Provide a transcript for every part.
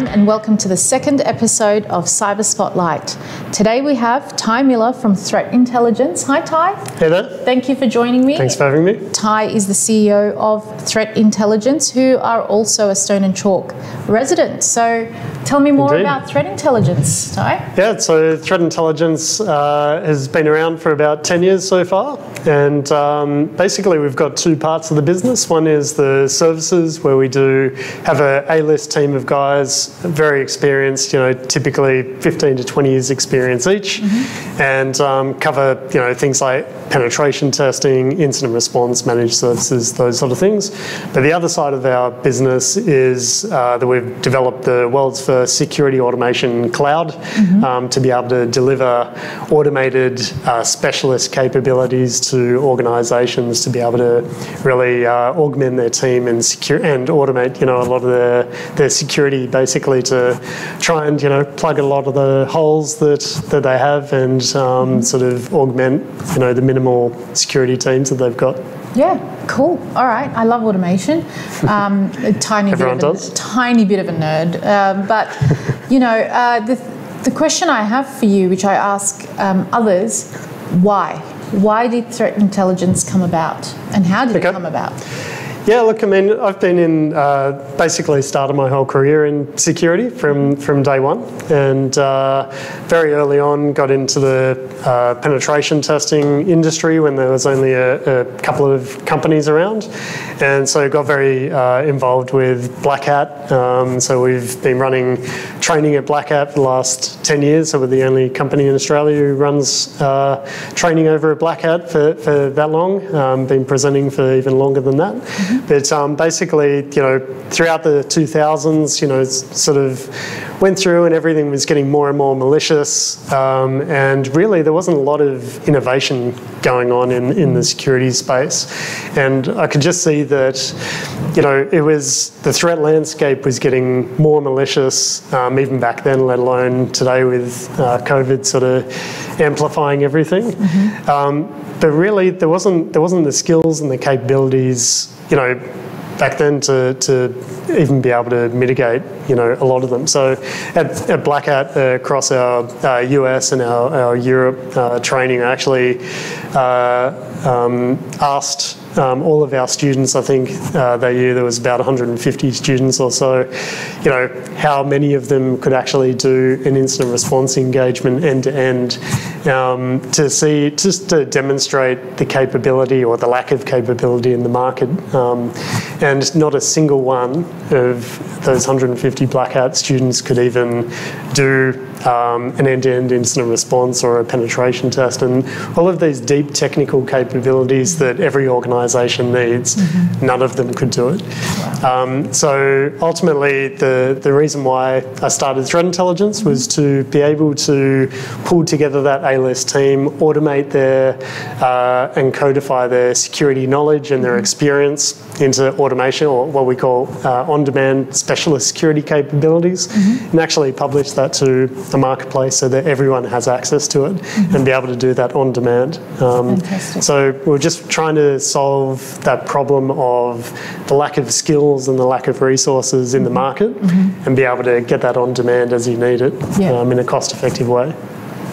everyone, and welcome to the second episode of Cyber Spotlight. Today we have Ty Miller from Threat Intelligence. Hi, Ty. Hey there. Thank you for joining me. Thanks for having me. Ty is the CEO of Threat Intelligence, who are also a Stone and Chalk resident. So tell me more Indeed. about Threat Intelligence, Ty. Yeah, so Threat Intelligence uh, has been around for about 10 years so far. And um, basically, we've got two parts of the business. One is the services, where we do have a A-list team of guys, very experienced, you know, typically 15 to 20 years experience each, and um, cover, you know, things like penetration testing, incident response, managed services, those sort of things. But the other side of our business is uh, that we've developed the world's first security automation cloud um, to be able to deliver automated uh, specialist capabilities to organisations to be able to really uh, augment their team and secure and automate, you know, a lot of their their security basically to try and you know plug a lot of the holes that that they have and um, sort of augment, you know, the minimal security teams that they've got. Yeah, cool. All right, I love automation. Um, a tiny Everyone bit of does. a tiny bit of a nerd, um, but you know uh, the the question I have for you, which I ask um, others, why? Why did threat intelligence come about, and how did Okay. it come about? Yeah, look, I mean, I've been in uh, basically started my whole career in security from, from day one, and uh, very early on got into the uh, penetration testing industry when there was only a, a couple of companies around, and so got very uh, involved with Black Hat. Um, so we've been running training at Black Hat for the last 10 years. So we're the only company in Australia who runs uh, training over at Black Hat for, for that long. Um, been presenting for even longer than that. But um, basically, you know, throughout the 2000s, you know, sort of went through and everything was getting more and more malicious. Um, and really, there wasn't a lot of innovation going on in, in the security space. And I could just see that, you know, it was the threat landscape was getting more malicious, um, even back then, let alone today with uh, COVID sort of amplifying everything. Um, but really, there wasn't there wasn't the skills and the capabilities, you know, back then to, to even be able to mitigate, you know, a lot of them. So at, at Black Hat, uh, across our uh, US and our, our Europe uh, training, actually uh, um, asked um, all of our students, I think uh, that year there was about 150 students or so, you know, how many of them could actually do an incident response engagement end to end um, to see, just to demonstrate the capability or the lack of capability in the market. Um, and not a single one of those 150 Black Hat students could even do um, an end-to-end incident response or a penetration test, and all of these deep technical capabilities that every organisation needs, none of them could do it. Um, so ultimately, the the reason why I started Threat Intelligence was to be able to pull together that A-list team, automate their uh, and codify their security knowledge and their experience into automation or what we call uh, on-demand specialist security capabilities, and actually publish that to the marketplace so that everyone has access to it and be able to do that on demand. Um, so we're just trying to solve that problem of the lack of skills and the lack of resources in the market, and be able to get that on demand as you need it Yeah. um, in a cost-effective way.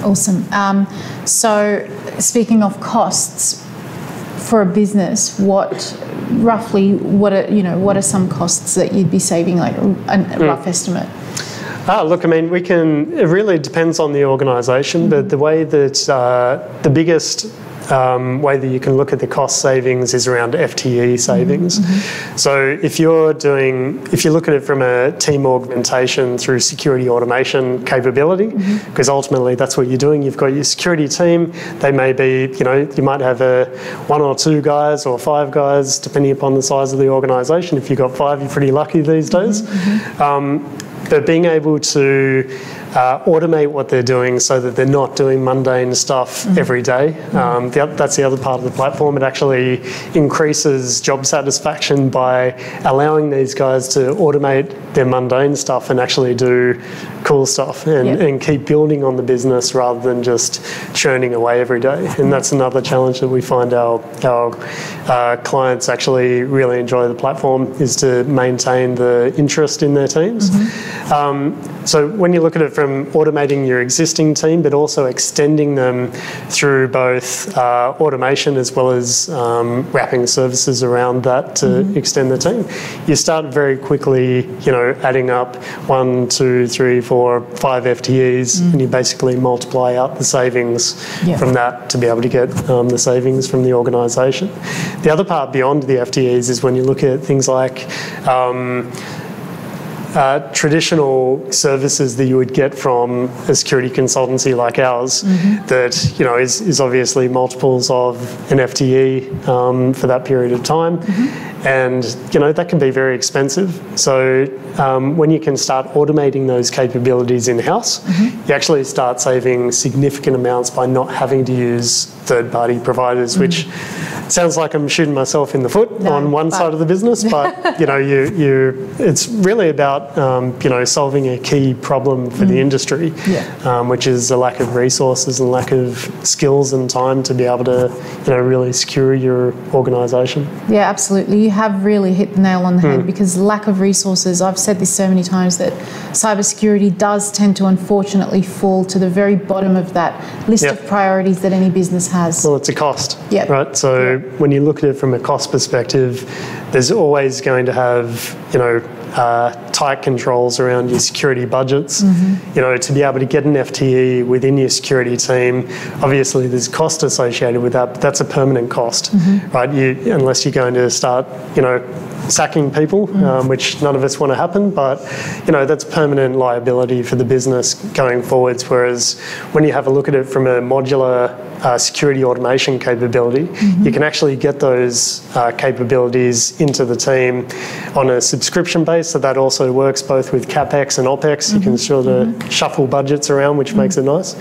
Awesome. Um, so, speaking of costs for a business, what roughly what are you know what are some costs that you'd be saving, like a, a rough estimate? Ah, look, I mean, we can. It really depends on the organisation, but the way that uh, the biggest um, way that you can look at the cost savings is around FTE savings. So if you're doing, if you look at it from a team augmentation through security automation capability, because ultimately that's what you're doing. You've got your security team. They may be, you know, you might have a one or two guys or five guys, depending upon the size of the organisation. If you've got five, you're pretty lucky these days. Um, but being able to uh, automate what they're doing so that they're not doing mundane stuff every day. Um, the, that's the other part of the platform. It actually increases job satisfaction by allowing these guys to automate their mundane stuff and actually do cool stuff and, Yeah. and keep building on the business rather than just churning away every day. And that's another challenge that we find our, our uh, clients actually really enjoy the platform is to maintain the interest in their teams. Um, so when you look at it from automating your existing team, but also extending them through both uh, automation as well as um, wrapping services around that to extend the team, you start very quickly, you know, adding up one, two, three, four, five FTEs, and you basically multiply out the savings Yeah. from that to be able to get um, the savings from the organisation. The other part beyond the FTEs is when you look at things like um, uh, traditional services that you would get from a security consultancy like ours that you know is, is obviously multiples of an FTE um, for that period of time. And you know that can be very expensive. So um, when you can start automating those capabilities in-house you actually start saving significant amounts by not having to use third-party providers which sounds like I'm shooting myself in the foot No, on one but- side of the business but you know you you it's really about um, you know solving a key problem for the industry Yeah. um, which is a lack of resources and lack of skills and time to be able to you know really secure your organization Yeah, absolutely. You have really hit the nail on the head because lack of resources. I've said this so many times that cybersecurity does tend to unfortunately fall to the very bottom of that list Yeah. of priorities that any business has. well it's a cost Yep. right so when you look at it from a cost perspective there's always going to have you know uh, tight controls around your security budgets. You know, to be able to get an FTE within your security team, obviously there's cost associated with that, but that's a permanent cost, right? You, unless you're going to start, you know, sacking people, um, which none of us want to happen, but you know that's permanent liability for the business going forwards. Whereas when you have a look at it from a modular uh, security automation capability, you can actually get those uh, capabilities into the team on a subscription base. So that also works both with capex and opex. You can sort of shuffle budgets around, which makes it nice.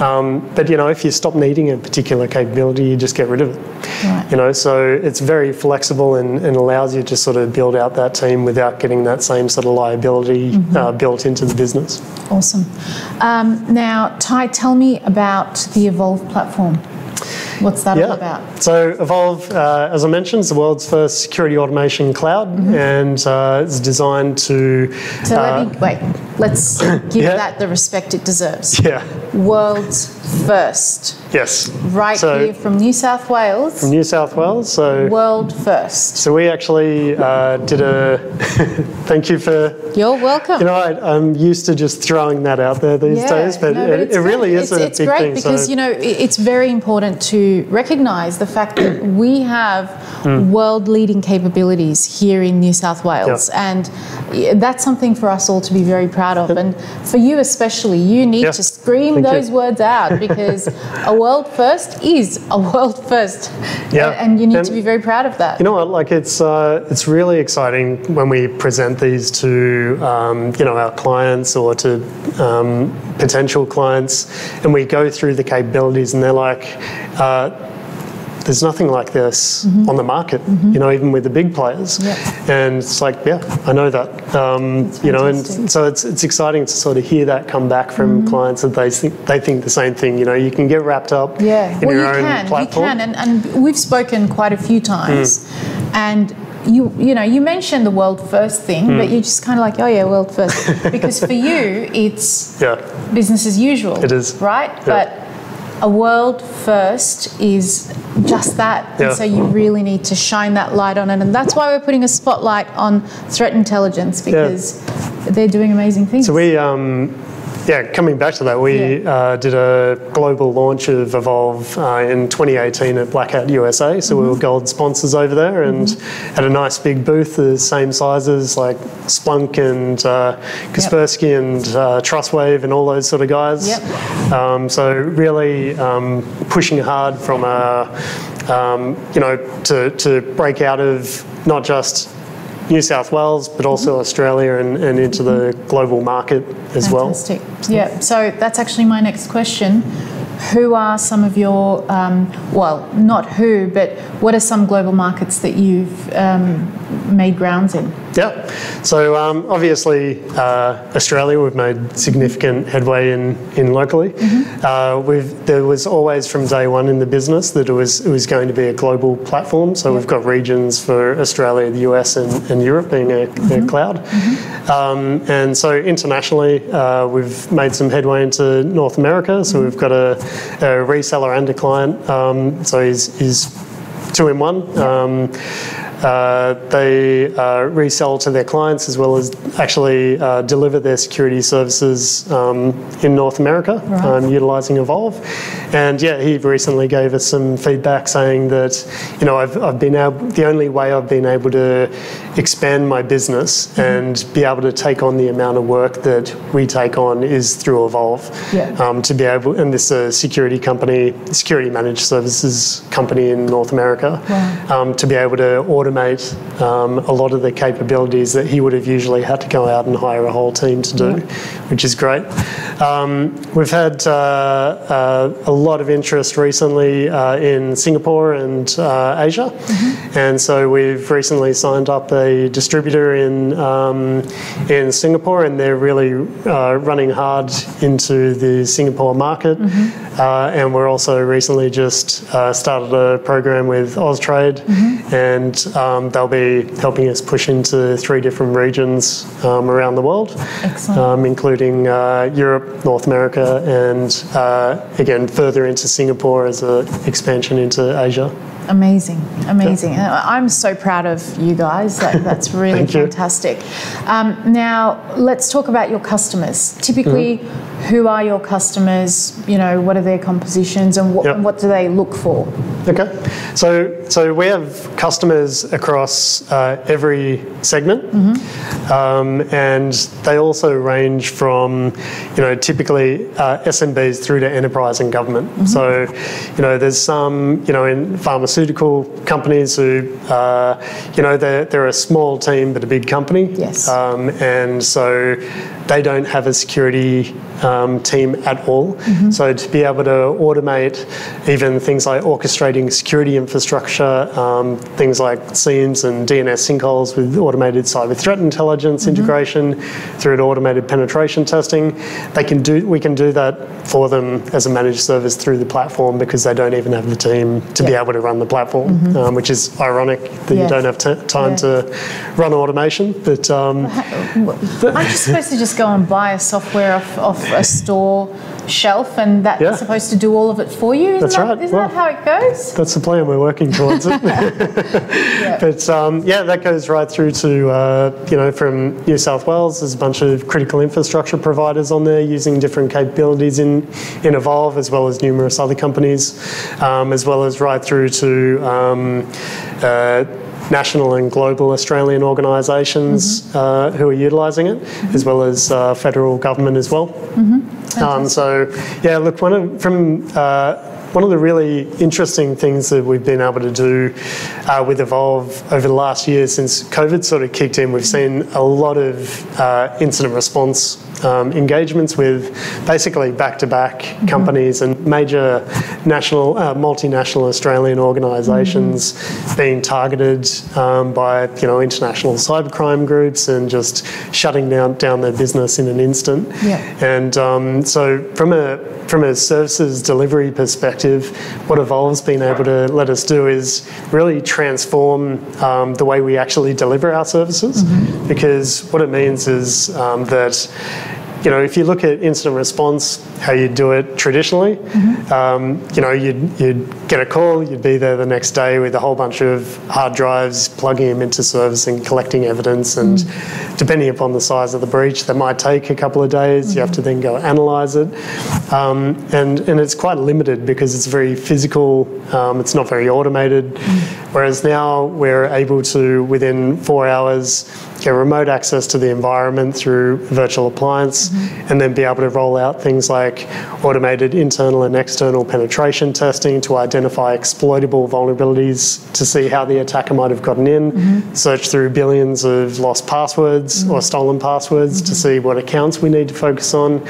Um, but you know, if you stop needing a particular capability, you just get rid of it. Right. You know, so it's very flexible and, and allows you to sort of build out that team without getting that same sort of liability uh, built into the business. Awesome. Um, now, Ty, tell me about the Evolve platform. What's that all about? So Evolve, uh, as I mentioned, is the world's first security automation cloud, and uh, it's designed to. So uh, let me wait. Let's give Yeah. that the respect it deserves. yeah. World's first, Yes. right So here from New South Wales. From New South Wales. So. World first. So we actually uh, did a. thank you for. You're welcome. You know, I, I'm used to just throwing that out there these days, but, no, it, it really is it's, a it's big great thing. because so, you know it's very important to recognise the fact that we have Hmm. world-leading capabilities here in New South Wales, and that's something for us all to be very proud of. And for you especially, you need to scream Thank you. those words out because a world first is a world first, Yeah. and, and you need And- to be very proud of that. You know what? Like it's uh, it's really exciting when we present these to um, you know our clients or to um, potential clients, and we go through the capabilities, and they're like. Uh, there's nothing like this on the market, you know, even with the big players. Yeah. And it's like, yeah, I know that. Um, you know, and so it's it's exciting to sort of hear that come back from clients that they think they think the same thing. You know, you can get wrapped up Yeah, in well, your you own can, platform. you can, and, and we've spoken quite a few times, Hmm. and you you know you mentioned the world first thing, Hmm. but you're just kind of like, oh yeah, world first, because for you it's yeah. business as usual. It is. right, Yeah. but a world first is just that, Yeah. and so you really need to shine that light on it, and that's why we're putting a spotlight on threat intelligence because they're doing amazing things. So we, um, yeah, coming back to that, we Yeah. uh, did a global launch of Evolve uh, in 2018 at Black Hat USA. So we were gold sponsors over there and had a nice big booth, the same sizes like Splunk and uh, Kaspersky and uh, Trustwave and all those sort of guys. Yep. Um, so really um, pushing hard from a, um, you know, to, to break out of not just New South Wales, but also Australia and, and into the global market as well. Fantastic. Yeah, so that's actually my next question. Who are some of your, um, well, not who, but what are some global markets that you've um, made grounds in? Yeah. So um, obviously, uh, Australia, we've made significant headway in, in locally. Mm-hmm. Uh, we've, there was always from day one in the business that it was, it was going to be a global platform. So we've got regions for Australia, the US, and, and Europe being a, Mm-hmm. a cloud. Um, and so internationally, uh, we've made some headway into North America. So we've got a, a reseller and a client. Um, so he's, he's two in one. Um, uh, they uh, resell to their clients as well as actually uh, deliver their security services um, in North America, Right. um, utilizing Evolve. And yeah, he recently gave us some feedback saying that, you know, I've, I've been able, the only way I've been able to expand my business and be able to take on the amount of work that we take on is through Evolve. Yeah. Um, to be able, and this is a security company, security managed services company in North America, Wow. um, to be able to automate um, a lot of the capabilities that he would have usually had to go out and hire a whole team to do, which is great. Um, we've had uh, uh, a lot of interest recently uh, in Singapore and uh, Asia, and so we've recently signed up a distributor in um, in Singapore, and they're really uh, running hard into the Singapore market. Uh, and we're also recently just uh, started a program with Austrade, and um, they'll be helping us push into three different regions um, around the world, um, including uh, Europe, North America, and uh, again further into Singapore as an expansion into Asia. Amazing, amazing. Uh, I'm so proud of you guys. That, that's really fantastic. Um, now, let's talk about your customers. Typically, Mm-hmm. who are your customers? You know, what are their compositions and what, Yep. what do they look for? Okay, so so we have customers across uh, every segment, um, and they also range from, you know, typically uh, SMBs through to enterprise and government. So, you know, there's some, you know, in pharmaceutical companies who, uh, you know, they're, they're a small team but a big company. Yes. Um, and so they don't have a security um, team at all. So to be able to automate even things like orchestrating security infrastructure, um, things like SIEMs and DNS sinkholes with automated cyber threat intelligence integration through to automated penetration testing, they can do. We can do that for them as a managed service through the platform because they don't even have the team to be able to run the platform, um, which is ironic that Yeah. you don't have t- time Yeah. to run automation, but. Um, Aren't you supposed to just go and buy a software off, off a store shelf and that's Yeah. supposed to do all of it for you? Isn't That's that, right. Isn't Well- that how it goes? That's the plan. We're working towards it. But um, yeah, that goes right through to uh, you know from New South Wales. There's a bunch of critical infrastructure providers on there using different capabilities in in Evolve, as well as numerous other companies, um, as well as right through to. Um, uh, National and global Australian organisations uh, who are utilising it, as well as uh, federal government as well. Um, so, yeah, look, one of, from uh, one of the really interesting things that we've been able to do uh, with Evolve over the last year since COVID sort of kicked in, we've seen a lot of uh, incident response um, engagements with basically back-to-back companies and major national, uh, multinational Australian organisations being targeted um, by you know international cybercrime groups and just shutting down down their business in an instant. Yeah. And um, so, from a from a services delivery perspective, what Evolve's been able to let us do is really transform um, the way we actually deliver our services, because what it means is um, that. You know, if you look at incident response, how you do it traditionally, um, you know, you'd, you'd get a call, you'd be there the next day with a whole bunch of hard drives, plugging them into service and collecting evidence. And depending upon the size of the breach, that might take a couple of days. You have to then go analyze it. Um, and, and it's quite limited because it's very physical, um, it's not very automated. Whereas now we're able to, within four hours, get remote access to the environment through virtual appliance, mm-hmm. and then be able to roll out things like automated internal and external penetration testing to identify exploitable vulnerabilities to see how the attacker might have gotten in, mm-hmm. search through billions of lost passwords mm-hmm. or stolen passwords to see what accounts we need to focus on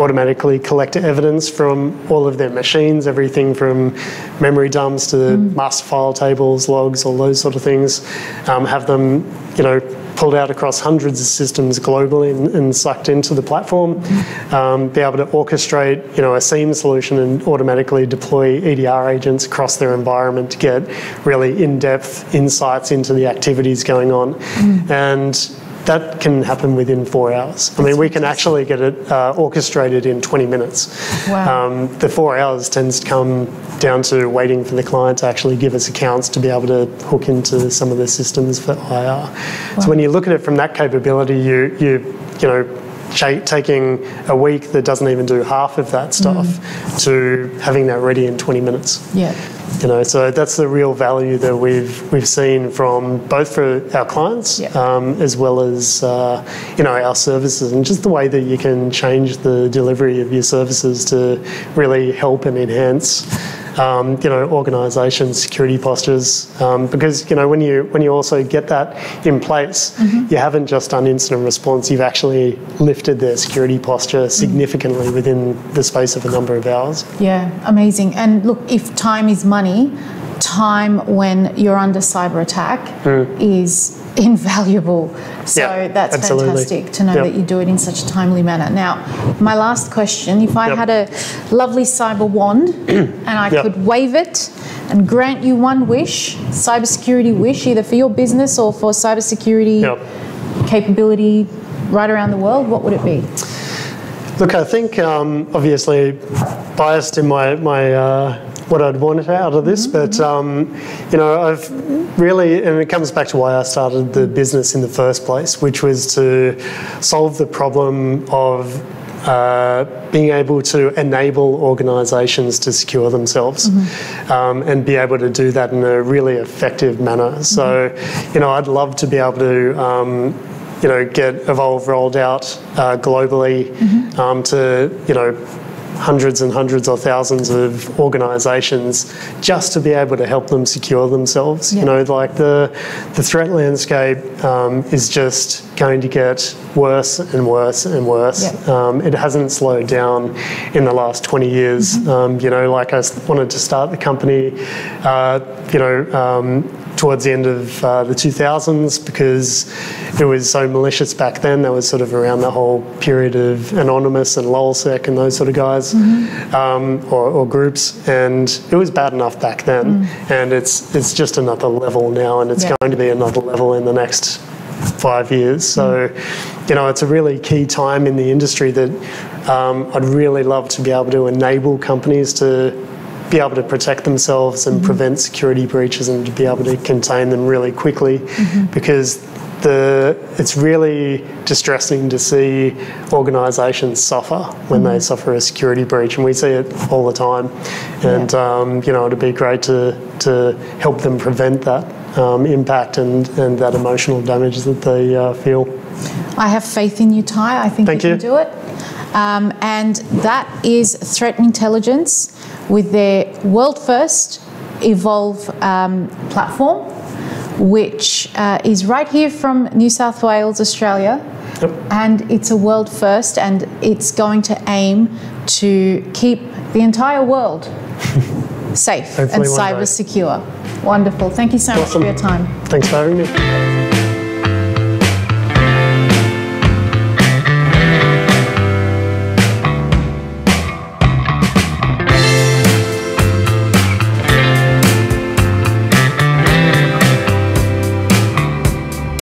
automatically collect evidence from all of their machines, everything from memory dumps to mm. master file tables, logs, all those sort of things. Um, have them, you know, pulled out across hundreds of systems globally and, and sucked into the platform. Mm. Um, be able to orchestrate, you know, a SIEM solution and automatically deploy EDR agents across their environment to get really in-depth insights into the activities going on. Mm. And that can happen within four hours. I mean, we can actually get it uh, orchestrated in 20 minutes. Wow. Um, the four hours tends to come down to waiting for the client to actually give us accounts to be able to hook into some of the systems for IR. Wow. So when you look at it from that capability, you you you know. Taking a week that doesn't even do half of that stuff mm. to having that ready in 20 minutes. Yeah. You know, so that's the real value that we've we've seen from both for our clients um, as well as uh, you know our services, and just the way that you can change the delivery of your services to really help and enhance um, you know, organisations, security postures, um, because you know when you when you also get that in place, mm-hmm. you haven't just done incident response. You've actually lifted their security posture significantly mm-hmm. within the space of a number of hours. Yeah, amazing. And look, if time is money, time when you're under cyber attack mm. is invaluable. So yep, that's absolutely. fantastic to know yep. that you do it in such a timely manner. Now, my last question if I yep. had a lovely cyber wand and I could wave it and grant you one wish, cybersecurity wish, either for your business or for cybersecurity capability right around the world, what would it be? Look, I think um, obviously biased in my, my uh, what I'd wanted out of this, mm-hmm. but um, you know, I've really, and it comes back to why I started the business in the first place, which was to solve the problem of uh, being able to enable organisations to secure themselves mm-hmm. um, and be able to do that in a really effective manner. Mm-hmm. So, you know, I'd love to be able to. Um, you know, get Evolve rolled out uh, globally mm-hmm. um, to, you know, hundreds and hundreds or thousands of organisations just to be able to help them secure themselves. Yeah. You know, like the the threat landscape um, is just going to get worse and worse and worse. Yeah. Um, it hasn't slowed down in the last 20 years. Mm-hmm. Um, you know, like I wanted to start the company, uh, you know, um, towards the end of uh, the 2000s because it was so malicious back then. That was sort of around the whole period of Anonymous and LulzSec and those sort of guys mm-hmm. um, or, or, groups, and it was bad enough back then. Mm. And it's it's just another level now, and it's yeah. going to be another level in the next five years. So, mm. you know, it's a really key time in the industry that um, I'd really love to be able to enable companies to be able to protect themselves and mm-hmm. prevent security breaches and to be able to contain them really quickly mm-hmm. because the, it's really distressing to see organisations suffer when mm-hmm. they suffer a security breach, and we see it all the time. And yeah. um, you know, it'd be great to to help them prevent that um, impact and and that emotional damage that they uh, feel. I have faith in you, Ty. I think Thank you, you. can do it. Um, and that is threat intelligence with their world first Evolve um, platform, which uh, is right here from New South Wales, Australia. Yep. And it's a world first, and it's going to aim to keep the entire world safe Hopefully and cyber secure. Wonderful. Thank you so awesome. much for your time. Thanks for having me.